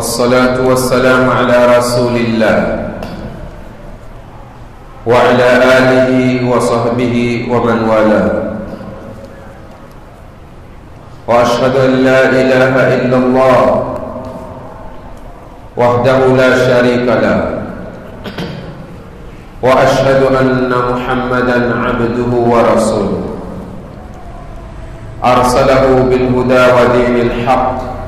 والصلاة والسلام على رسول الله وعلى آله وصحبه ومن والاه. وأشهد أن لا إله إلا الله وحده لا شريك له. وأشهد أن محمدا عبده ورسوله. أرسله بالهدى ودين الحق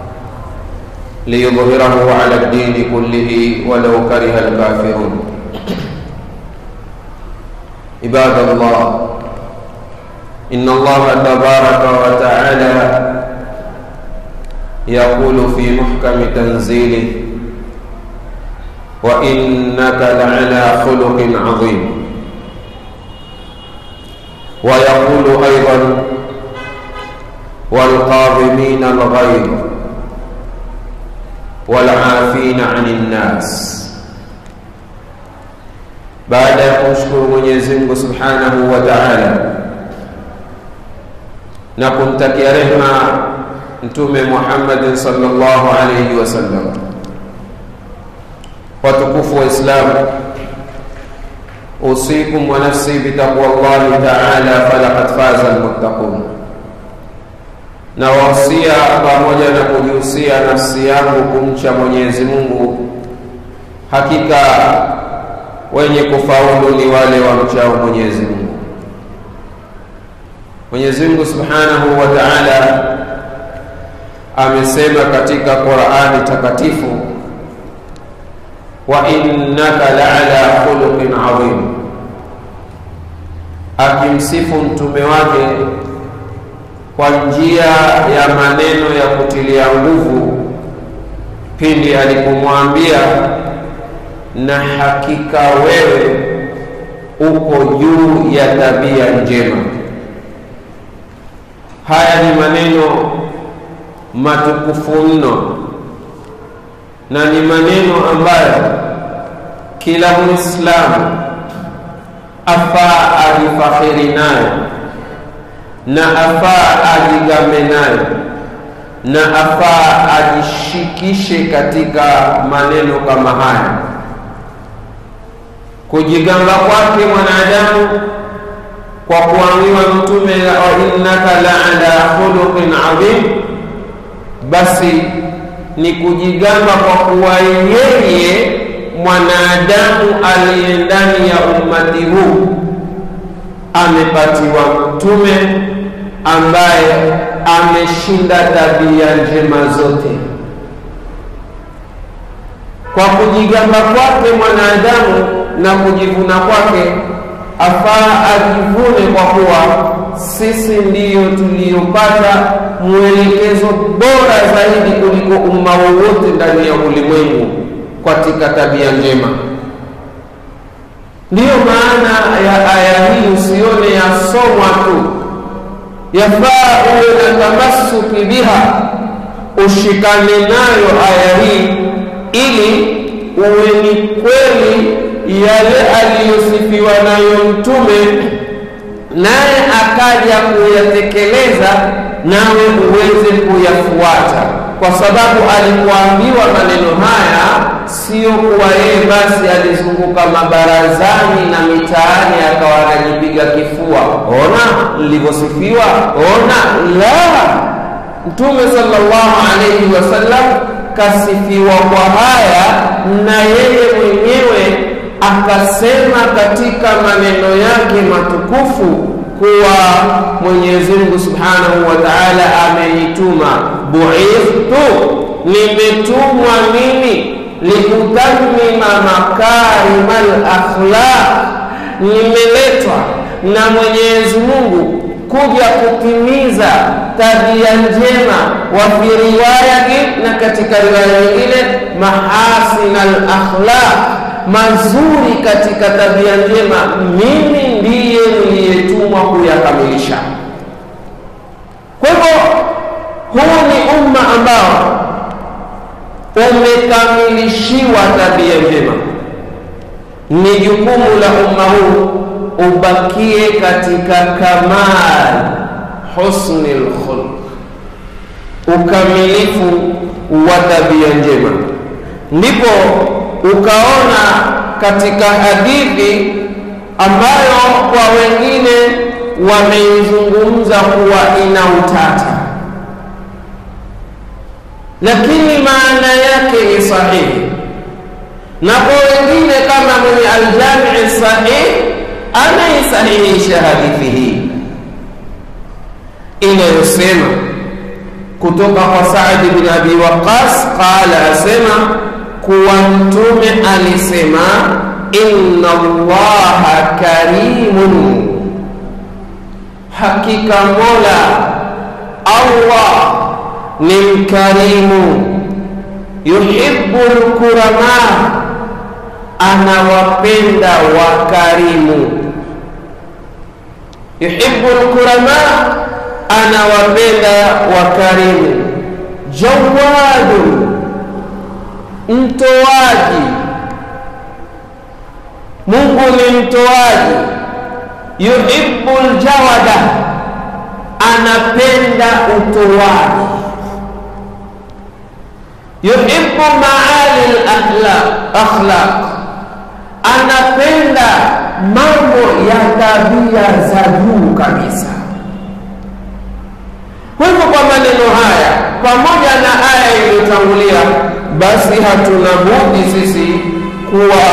ليظهره على الدين كله ولو كره الكافرون. عباد الله إن الله تبارك وتعالى يقول في محكم تنزيله وإنك لعلى خلق عظيم. ويقول أيضا والقاضمين الغيظ والعافين عن الناس. بعد أن أشكر من يزنب سبحانه وتعالى. نقمتك يا رحمة أنتم محمد صلى الله عليه وسلم. وتكفوا إسلام. أوصيكم ونفسي بتقوى الله تعالى فلقد فاز المتقون. Na wasia pamoja na kujihusia nafsi yangu kumcha Mwenyezi Mungu, hakika wenye kufaulu ni wale wamchao Mwenyezi Mungu. Mwenyezi Mungu Subhanahu wa Ta'ala amesema katika Qur'ani takatifu, wa innaka la'ala khuluqin adhim, akimsifu mtume wake kwa njia ya maneno ya kutilia nguvu pindi alipomwambia na hakika wewe uko juu ya tabia njema. Haya ni maneno matukufu mno na ni maneno ambayo kila Muislamu afaa alifakhiri nayo na afaa ajigambe nayo. Na afaa ajishikishe katika maneno kama haya. Kujigamba kwake mwanadamu kwa kuambiwa mtume wa innaka la ala khuluqin adhim, basi ni kujigamba kwa kuwa yeye mwanadamu aliye ndani ya ummati huu amepatiwa mtume ambaye ameshinda tabia njema zote. Kwa kujigamba kwake mwanadamu na kujivuna kwake afaa ajivune kwa kuwa sisi ndiyo tuliyopata mwelekezo bora zaidi kuliko umma wowote ndani ya ulimwengu katika tabia njema. Ndiyo maana ya aya hii usione yasomwa tu, yafaa uwe na tamasuki biha, ushikane nayo aya hii ili uwe ni kweli yale aliyosifiwa nayo mtume naye akaja kuyatekeleza nawe uweze kuyafuata kwa sababu alikuambiwa maneno haya sio kuwa yeye basi alizunguka mabarazani na mitaani akawa anajipiga kifua. Ona nilivyosifiwa. Ona la. Mtume sallallahu alaihi wasallam kasifiwa kwa haya na yeye mwenyewe akasema katika maneno yake matukufu kuwa Mwenyezi Mungu Subhanahu wa Ta'ala ameituma. Buithtu, nimetumwa mimi likutamima makarimal akhlaq, nimeletwa na Mwenyezi Mungu kuja kutimiza tabia njema, wa fi na katika riwaya nyingine mahasin al akhlaq mazuri katika tabia njema, mimi ndiye niliyetumwa kuyakamilisha. Kwa hivyo huu ni umma ambao umekamilishiwa tabia njema. Ni jukumu la umma huu ubakie katika kamal husni lkhulq, ukamilifu wa tabia njema. ndipo ukaona katika hadithi ambayo kwa wengine wameizungumza kuwa ina utata, lakini maana yake ni sahihi, na kwa wengine kama mwenye Aljamii Sahih anaisahihisha hadithi hii inayosema kutoka kwa Saadi bin Abi Waqas qala, asema kuwa Mtume alisema inna Allaha karimun, hakika Mola Allah ni mkarimu, yuhibbu lkurama, anawapenda wakarimu. Yuhibbu lkurama, anawapenda wakarimu. Jawadu, mtoaji Mungu ni mtoaji. Yuhibbu ljawada, anapenda utoaji. Yuhibbu maali akhlaq anapenda mambo ya tabia za juu kabisa. Kwa hivyo, kwa maneno haya pamoja na aya iliyotangulia, basi hatuna budi sisi kuwa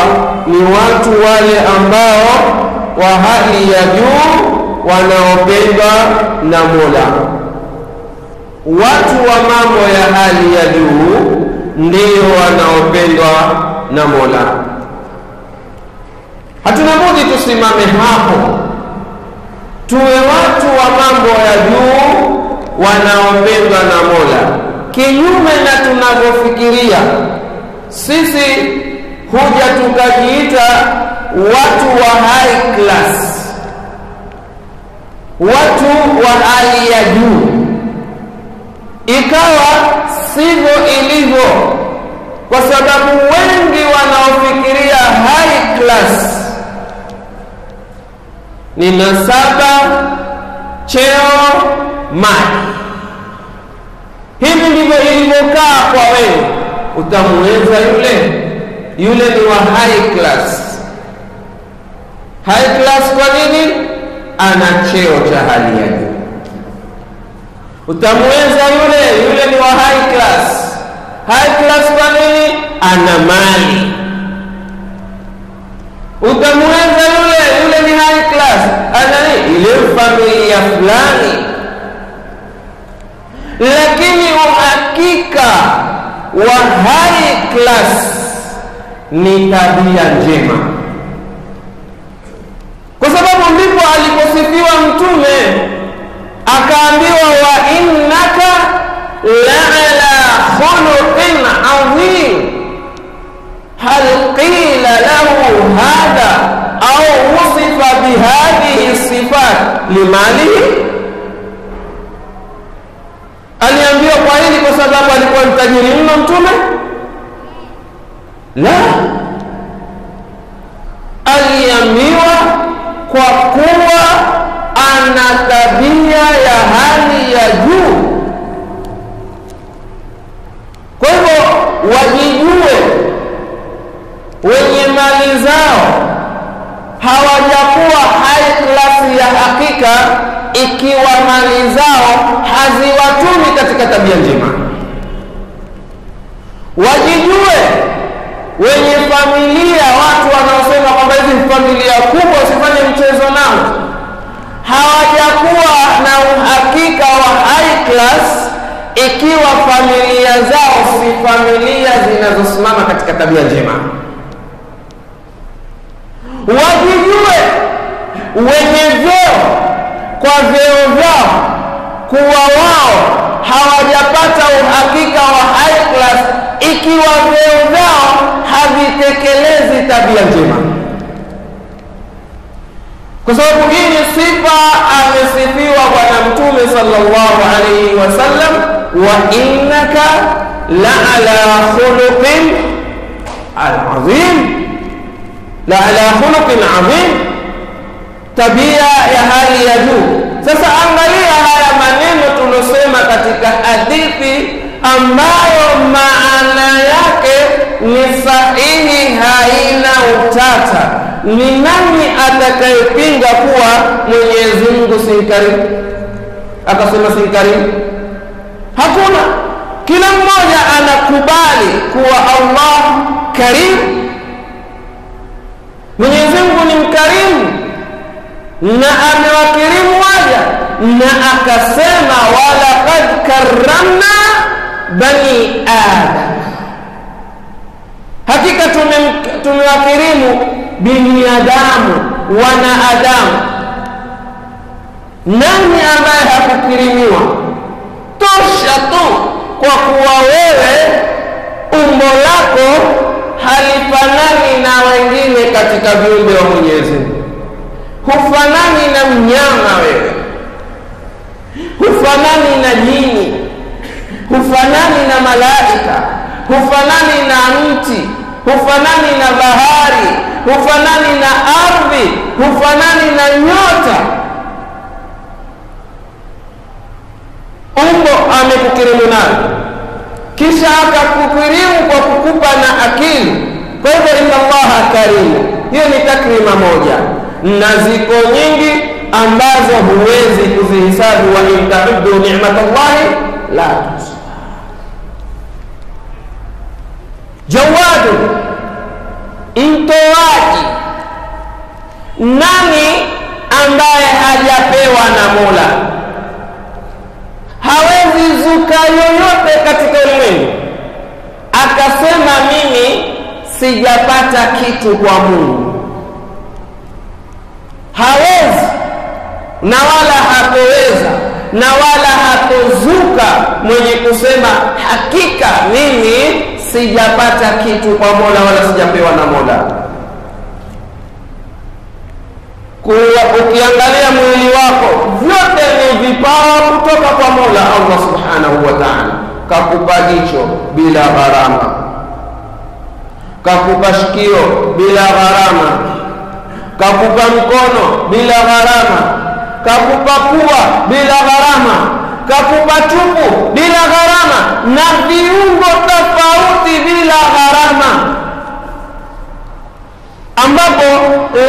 ni watu wale ambao wa hali ya juu wanaopendwa na Mola. Watu wa mambo ya hali ya juu ndio wanaopendwa na Mola. Hatuna budi tusimame hapo, tuwe watu wa mambo ya juu wanaopendwa na Mola, kinyume na tunavyofikiria. Sisi huja tukajiita watu wa high class, watu wa hali ya juu, ikawa sivyo ilivyo, kwa sababu wengi wanaofikiria high class ni nasaba, cheo, mali. Hivi ndivyo ilivyokaa kwa wewe, Utamuweza yule yule ni wa high class. High class kwa nini? Ana cheo cha hali ya juu. Utamweza yule yule ni wa high class. High class kwa nini? Ana mali. Utamuweza yule yule ni high class, ana? Ile familia fulani. Lakini uhakika wa high class ni tabia njema, kwa sababu ndipo aliposifiwa Mtume akaambiwa, wa innaka la ala khuluqin adhim. Hal qila lahu hadha au wusifa bihadhihi sifat limalihi, aliambiwa kwa hili kwa sababu alikuwa mtajiri mno Mtume? La. Aliambiwa kwa kuwa ana tabia ya hali ya juu. Kwa hivyo wajijue, wenye mali zao hawajakuwa high class ya hakika, ikiwa mali zao haziwatumi katika tabia njema. Wajijue wenye familia, watu wanaosema kwamba hizi familia kubwa, usifanye mchezo nao, hawajakuwa na uhakika wa high class, ikiwa familia zao si familia zinazosimama katika tabia njema. Wajijue wenye vyeo kwa vyeo vyao, kuwa wao hawajapata uhakika wa high class ikiwa vyeo vyao havitekelezi tabia njema, kwa sababu hii ni sifa amesifiwa Bwana Mtume sallallahu alaihi wasallam, wa innaka la ala khuluqin azim, la ala khuluqin azim, tabia ya hali ya juu. Sasa angalia haya maneno tuliosema katika hadithi ambayo maana yake ni sahihi, haina utata. Ni nani atakayepinga kuwa Mwenyezi Mungu si? Akasema si mkarimu? Hakuna. Kila mmoja anakubali kuwa Allah karimu. Mwenyezi Mungu ni mkarimu na amewakirimu waja, na akasema walaqad karamna bani adam, hakika tumewakirimu binadamu, wanaadamu. Nani ambaye hakukirimiwa? Tosha tu kwa kuwa wewe umbo lako halifanani na wengine katika viumbe wa Mwenyezi Mungu. Hufanani na mnyama wewe, hufanani na jini, hufanani na malaika, hufanani na mti, hufanani na bahari, hufanani na ardhi, hufanani na nyota. Umbo amekukirimu nayo, kisha akakukirimu kwa kukupa na akili. Kwa hivyo, inna Allaha karimu, hiyo ni takrima moja na ziko nyingi ambazo huwezi kuzihisabu. wa in tauddu ni'matallahi la. Jawadu, mtoaji. Nani ambaye hajapewa na Mola? Hawezi zuka yoyote katika ulimwengu akasema mimi sijapata kitu kwa Mungu hawezi na wala hatoweza na wala hatozuka mwenye kusema hakika mimi sijapata kitu kwa Mola wala sijapewa na Mola. Kuwa ukiangalia mwili wako vyote ni vipawa kutoka kwa Mola Allah subhanahu wa ta'ala. Kakupa jicho bila gharama, kakupa shikio bila gharama kakupa mkono bila gharama, kakupa pua bila gharama, kakupa tumbo bila gharama, na viungo tofauti bila gharama, ambapo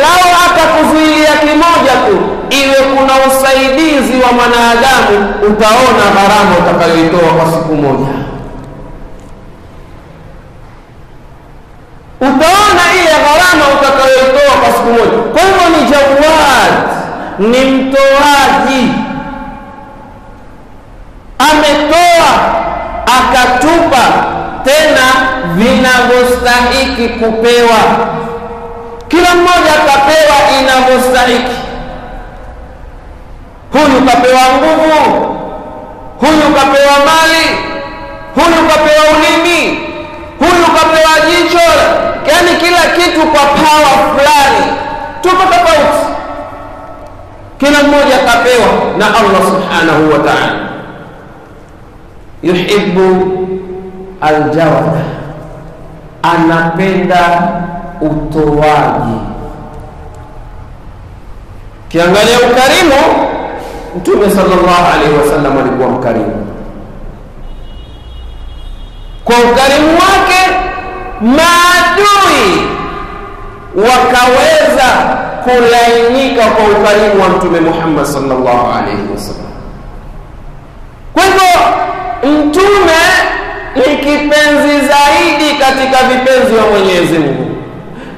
lao atakuzuilia kimoja tu, iwe kuna usaidizi wa mwanadamu, utaona gharama utakayoitoa kwa siku moja. Utaona ile gharama utakayoitoa kwa siku moja. Kwa hivyo ni Jawad, ni mtoaji, ametoa akatupa tena vinavyostahiki kupewa. Kila mmoja akapewa inavyostahiki. Huyu kapewa nguvu, huyu kapewa mali, huyu kapewa ulimi, huyu kapewa jicho, yaani kila kitu kwa pawa fulani, tuko tofauti. Kila mmoja kapewa na Allah subhanahu wa ta'ala. Yuhibbu aljawada, anapenda utoaji. Kiangalia ukarimu, Mtume sallallahu alaihi wasallam alikuwa mkarimu. Kwa ukarimu wake maadui wakaweza kulainika kwa ukarimu wa Mtume Muhammad sallallahu alaihi wasallam. Kwa hivyo Mtume ni kipenzi zaidi katika vipenzi wa Mwenyezi Mungu,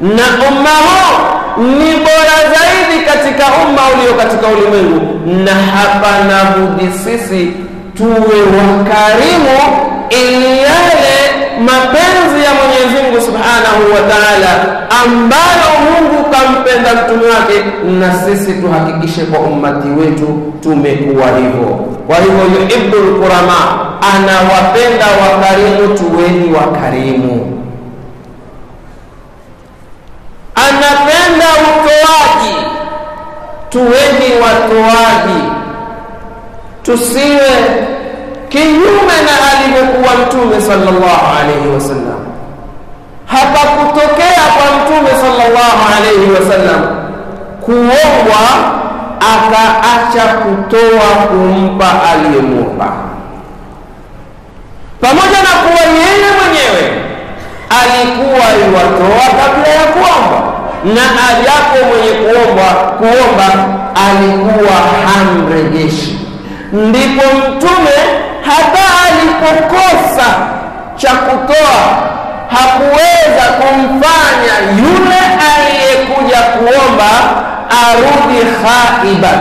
na umma huu ni bora zaidi katika umma ulio katika ulimwengu, na hapana budi sisi tuwe wakarimu ili mapenzi ya Mwenyezi Mungu Subhanahu wa Ta'ala ambayo Mungu kampenda mtume wake, na sisi tuhakikishe kwa ummati wetu tumekuwa hivyo. Kwa hivyo, yuhibbul kurama, anawapenda wakarimu, tuweni wakarimu. Anapenda utoaji, tuweni watoaji, tusiwe kinyume na alivyokuwa Mtume sallallahu alaihi wasallam. Hapakutokea kwa Mtume sallallahu alaihi wasallam kuombwa akaacha kutoa kumpa aliyemwomba, pamoja na kuwa yeye mwenyewe alikuwa iwatoa kabla ya kuomba na ajapo mwenye kuomba kuomba alikuwa hamrejeshi ndipo mtume hata alipokosa cha kutoa hakuweza kumfanya yule aliyekuja kuomba arudi khaiban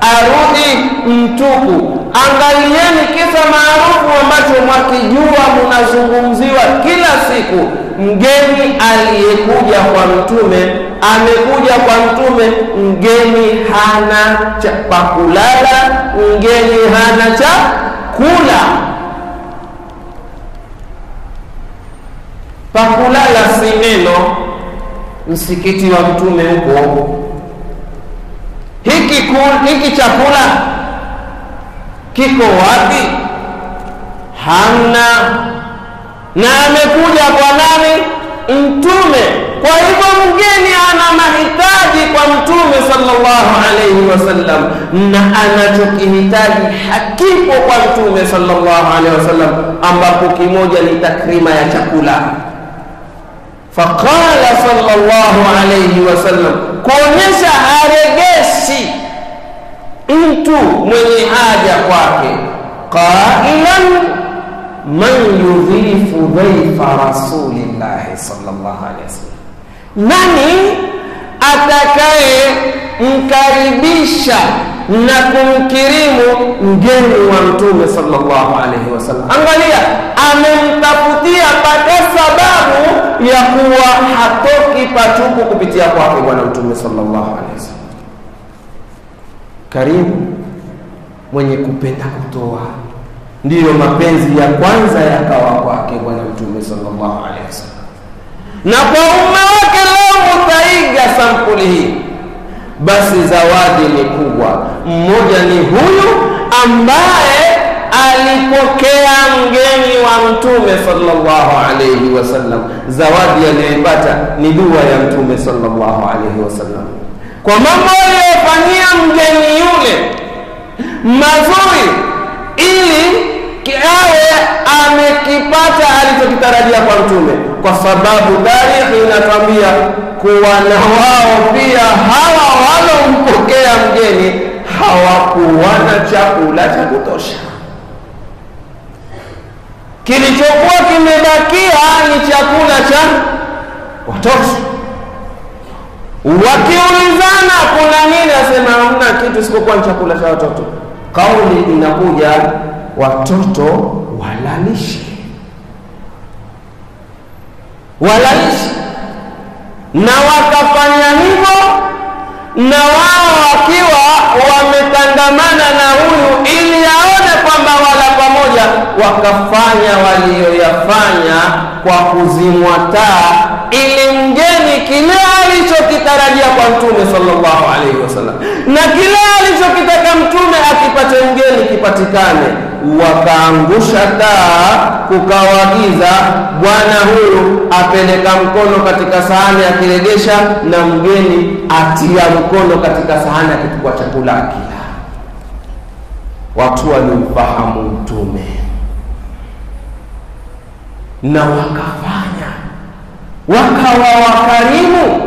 arudi mtuku angalieni kisa maarufu ambacho mwakijua munazungumziwa kila siku. Mgeni aliyekuja kwa mtume amekuja kwa mtume mgeni hana cha pakulala mgeni hana cha kula. Pakulala si neno msikiti wa mtume huko hiki, hiki chakula kiko wapi? Hamna. Na amekuja kwa nani? Mtume kwa hivyo mgeni ana mahitaji kwa mtume sallallahu alaihi wasallam na anachokihitaji hakipo kwa mtume sallallahu alaihi wasallam ambapo kimoja ni takrima ya chakula. Faqala sallallahu alaihi wasallam kuonyesha haregeshi mtu mwenye haja kwake. Qailan man yudhifu dhaifa rasulillahi sallallahu alaihi wasallam nani atakaye mkaribisha na kumkirimu mgeni wa mtume sallallahu alaihi wasallam angalia amemtafutia mpaka sababu ya kuwa hatoki patupu kupitia kwake bwana mtume sallallahu alaihi wasallam karimu mwenye kupenda kutoa. Ndiyo mapenzi ya kwanza yakawa kwake bwana mtume sallallahu alaihi wasallam na kwa umma wake leo utaiga sampuli hii. Basi zawadi ni kubwa. Mmoja ni huyu ambaye alipokea mgeni wa mtume sallallahu alaihi wasallam zawadi aliyoipata ni dua ya mtume sallallahu alaihi wasallam kwa mambo aliyofanyia mgeni yule mazuri ili awe amekipata alichokitarajia kwa mtume kwa sababu tarikhi inatwambia kuwa na wao pia hawa walompokea mgeni hawakuwa na chakula cha kutosha. Kilichokuwa kimebakia ni chakula cha watoto wakiulizana kuna nini? Asema hamna kitu isipokuwa ni chakula cha watoto. Kauli inakuja watoto walalishe walalishe na wakafanya hivyo na wao wakiwa wametangamana na huyu ili aone kwamba wala pamoja wakafanya waliyoyafanya kwa kuzimwa taa ili mgeni kile alichokitarajia kwa mtume sallallahu alaihi wasallam. Na kile alichokitaka mtume akipate mgeni kipatikane wakaangusha taa kukawagiza. Bwana huyu apeleka mkono katika sahani akiregesha na mgeni atia mkono katika sahani akichukua chakula akila. Watu walimfahamu mtume na wakafanya wakawa wakarimu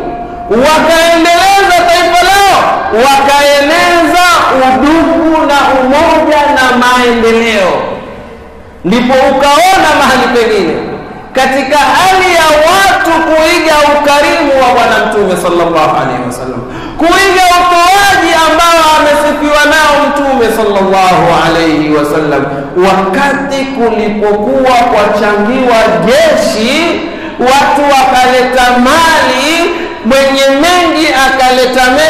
wakaendeleza wakaeneza udugu na umoja na maendeleo. Ndipo ukaona mahali pengine katika hali ya watu kuiga ukarimu wa bwana mtume sallallahu alaihi wasallam kuiga utoaji ambao amesifiwa nao mtume sallallahu alaihi wasallam wakati kulipokuwa kwachangiwa jeshi watu wakaleta mali mwenye mengi akaleta mengi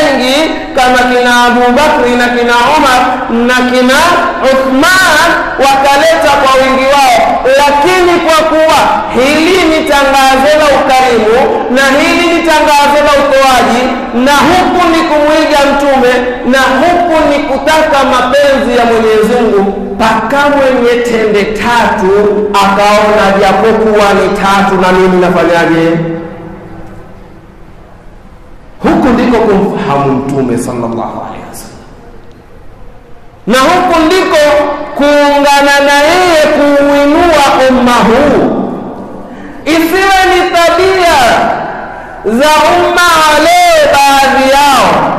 kama kina Abu Bakri na kina Umar na kina Uthman wakaleta kwa wingi wao, lakini kwa kuwa hili ni tangazo la ukarimu na hili ni tangazo la utoaji, na huku ni kumwiga Mtume na huku ni kutaka mapenzi ya Mwenyezi Mungu, mpaka mwenye tende tatu akaona japokuwa ni tatu, na mimi nafanyaje? Huku ndiko kumfahamu mtume sallallahu alaihi wasallam na huku ndiko kuungana na yeye kuuinua umma huu isiwe ni tabia za umma wale baadhi yao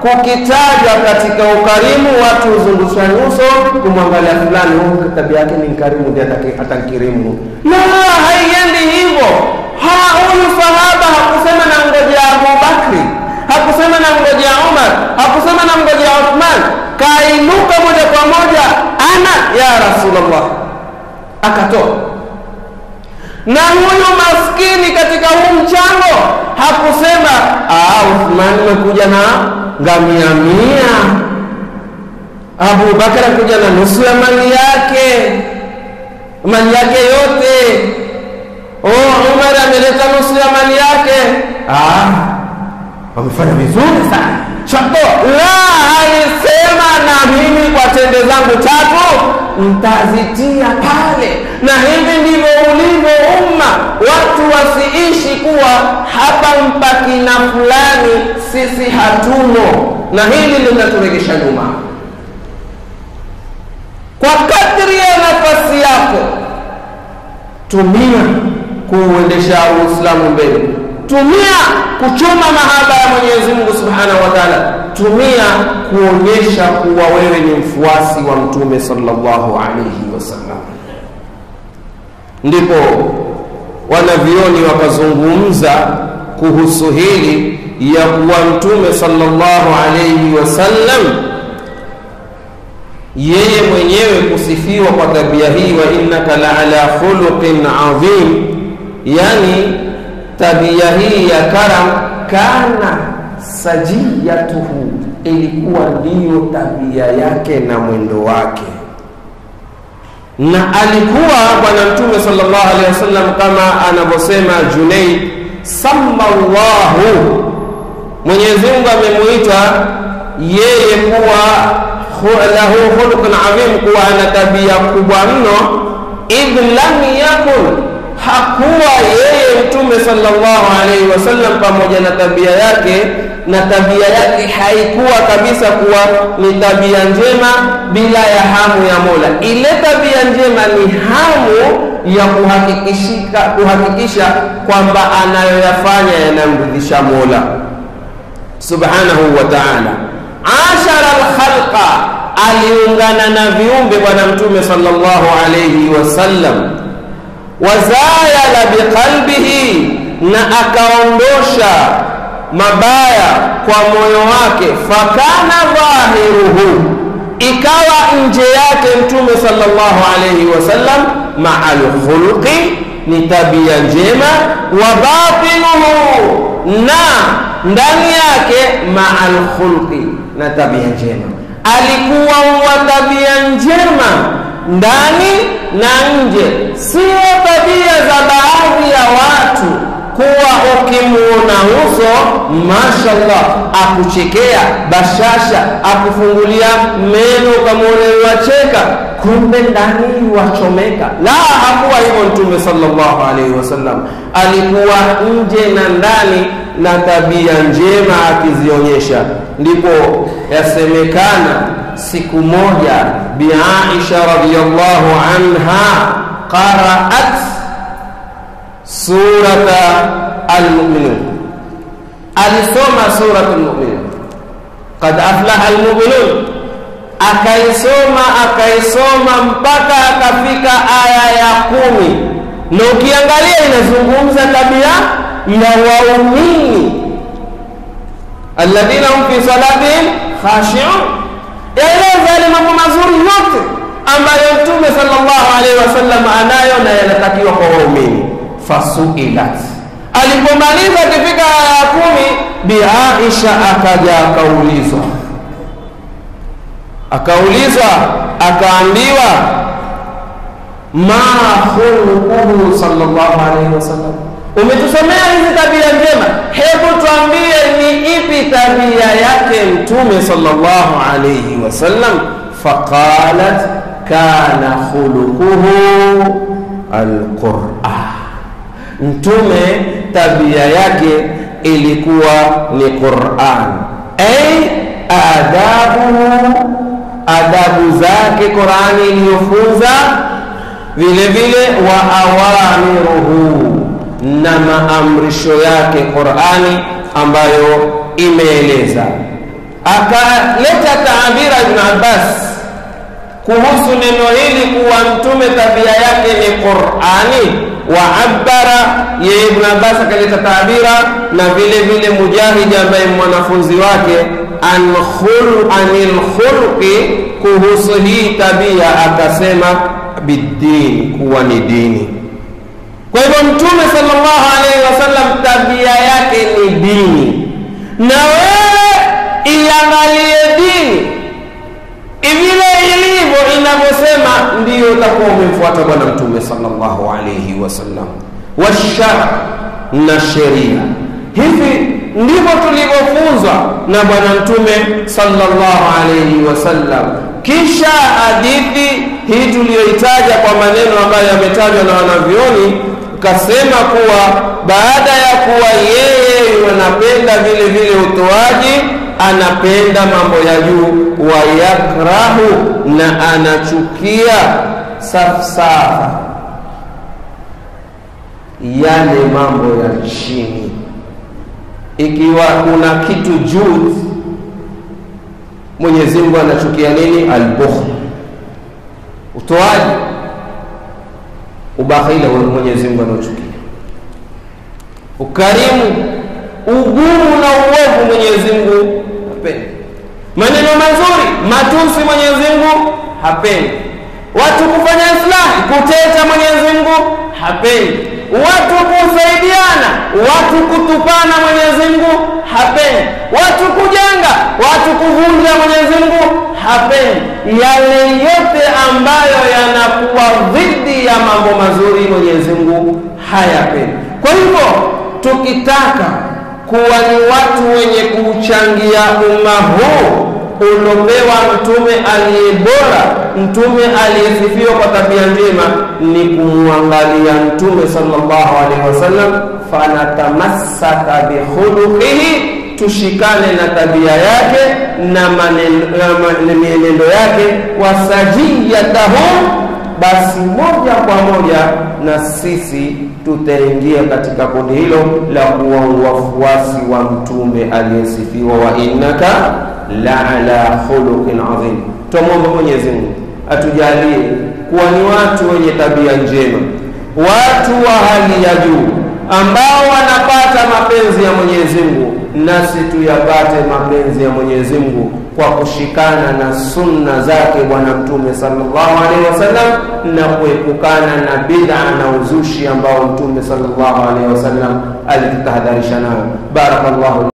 kukitajwa katika ukarimu, watu huzungusha nyuso kumwangalia fulani, huyu tabia yake ni mkarimu, ndiye atankirimu. La, haiendi hivyo. Ha, huyu sahaba hakusema na ngojea Abu Bakri, hakusema na mgojea Umar, hakusema na mgojea Uthman, kainuka moja kwa moja, ana ya Rasulullah, akatoa na huyu maskini katika huu mchango hakusema Uthman amekuja na ngamia mia, Abu Bakar amekuja na nusu ya mali yake, mali yake yote. Oh, Umar ameleta nusu ya mali yake. Ah, wamefanya vizuri sana. Chapo La, alisema na mimi kwa tende zangu tatu mtazitia pale, na hivi ndivyo ulivyo umma. Watu wasiishi kuwa hapa mpakina fulani sisi hatumo, na hili linaturegesha nyuma. Kwa kadri ya nafasi yako, tumia kuuendesha Uislamu mbele, tumia kuchoma mahaba ya Mwenyezi Mungu Subhanahu wa Ta'ala, tumia kuonyesha kuwa wewe ni mfuasi wa Mtume sallallahu alayhi wasallam. Ndipo wanavioni wakazungumza kuhusu hili ya kuwa Mtume sallallahu alayhi wasallam yeye mwenyewe kusifiwa kwa tabia hii, wa innaka la ala khuluqin adhim, yani tabia hii ya karam, kana sajiyatuhu, ilikuwa ndiyo tabia yake na mwendo wake, na alikuwa Bwana Mtume sallallahu alaihi wasallam kama anavyosema Junaid, sammallahu, Mwenyezi Mungu amemuita yeye kuwa lahu khuluqun adhim, kuwa ana tabia kubwa mno. Idh lam yakun, hakuwa yeye Mtume sallallahu alaihi wasallam pamoja na tabia yake, na tabia yake haikuwa kabisa kuwa ni tabia njema bila ya hamu ya Mola. Ile tabia njema ni hamu ya kuhakikishika kuhakikisha kwamba anayoyafanya yanamridhisha Mola subhanahu wa ta'ala. Ashara alkhalqa, aliungana na viumbe Bwana Mtume sallallahu alaihi wasallam. Wazayala biqalbihi, na akaondosha mabaya kwa moyo wake. Fakana dhahiruhu, ikawa nje yake Mtume sallallahu alayhi wasallam maa alkhuluqi, ni tabia njema. Wa batinuhu, na ndani yake maa alkhuluqi na tabia njema. Alikuwa wa tabia njema ndani na nje, sio tabia za baadhi ya watu kuwa ukimuona uso mashallah, akuchekea bashasha, akufungulia meno ukamwone wacheka, kumbe ndani wachomeka. La, hakuwa hivyo Mtume sallallahu alaihi wasallam, alikuwa nje na ndani na tabia njema akizionyesha. Ndipo yasemekana siku moja Bi Aisha radhiyallahu anha qaraat surata Almuminun, alisoma suratu Almuminun, qad aflaha almuminun, akaisoma akaisoma mpaka akafika aya ya kumi, na ukiangalia inazungumza tabia ya waumini. Alladhina hum fi salatihim khashi'un, yaeleza yale mambo mazuri yote ambayo Mtume sallallahu alaihi wasallam anayo na yanatakiwa kwa waumini. Fasuilat, alipomaliza akifika aya ya kumi, Bi Aisha akaja akaulizwa, akaulizwa akaambiwa, ma khuluquhu sallallahu alaihi wasallam umetusomea hizi tabia njema, hebu tuambie ni ipi tabia yake Mtume sallallahu alayhi wasallam? Faqalat kana khuluquhu alquran, Mtume tabia yake ilikuwa ni Quran, ay adabuhu, adabu zake Qurani iliyofunza, vile vile wa awamiruhu na maamrisho yake Qur'ani ambayo imeeleza. Akaleta taabira Ibn Abbas kuhusu neno hili kuwa mtume tabia yake ni Qur'ani wa abara yeye Ibn Abbas akaleta taabira na vile vile Mujahidi ambaye mwanafunzi wake an khul anil khulqi kuhusu hii tabia akasema bidini kuwa ni dini. Kwa hivyo mtume sallallahu alaihi wasallam tabia yake ni dini. Na wewe iangalie dini. Ivile ilivyo inavyosema ndiyo utakuwa umemfuata bwana mtume sallallahu alaihi wasallam. Washara na sheria. Hivi ndivyo tulivyofunzwa na bwana mtume sallallahu alaihi wasallam. Kisha hadithi hii tuliyoitaja kwa maneno ambayo yametajwa na wanavyoni kasema kuwa baada ya kuwa yeye anapenda vile vile utoaji anapenda mambo ya juu wayakrahu na anachukia safsafa yale mambo ya chini ikiwa kuna kitu juu Mwenyezi Mungu anachukia nini? Albukhl, utoaji, ubakhila, Mwenyezi Mungu anachukia ukarimu, ugumu na uovu, Mwenyezi Mungu hapendi. Maneno mazuri, matusi, Mwenyezi Mungu hapendi. Watu kufanya islahi, kuteta, Mwenyezi Mungu hapendi. Watu kusaidiana, watu kutupana, Mwenyezi Mungu hapendi. Watu kujanga, watu kuvunja, Mwenyezi Mungu hapendi. Yale yote ambayo yanakuwa dhidi ya mambo mazuri, Mwenyezi Mungu hayapendi. Kwa hivyo tukitaka kuwa ni watu wenye kuchangia umma huu ulopewa mtume aliye bora, mtume aliyesifiwa kwa tabia njema, ni kumwangalia mtume sallallahu alaihi wasallam, fanatamassaka bikhuluqihi, tushikane na tabia yake na mienendo yake, wasajiyatahum, basi moja kwa moja na sisi tutaingia katika kundi hilo la kuwa wafuasi wa mtume aliyesifiwa, wa innaka la ala khuluqin adhim. Tumwombe Mwenyezi Mungu atujalie kuwa ni watu wenye tabia njema, watu wa hali ya juu ambao wanapata mapenzi ya Mwenyezi Mungu, nasi tuyapate mapenzi ya Mwenyezi Mungu kwa kushikana na sunna zake Bwana Mtume sallallahu alaihi wasallam na kuepukana na bid'a na uzushi ambao Mtume sallallahu alaihi wasallam alitutahadharisha nao. Barakallahu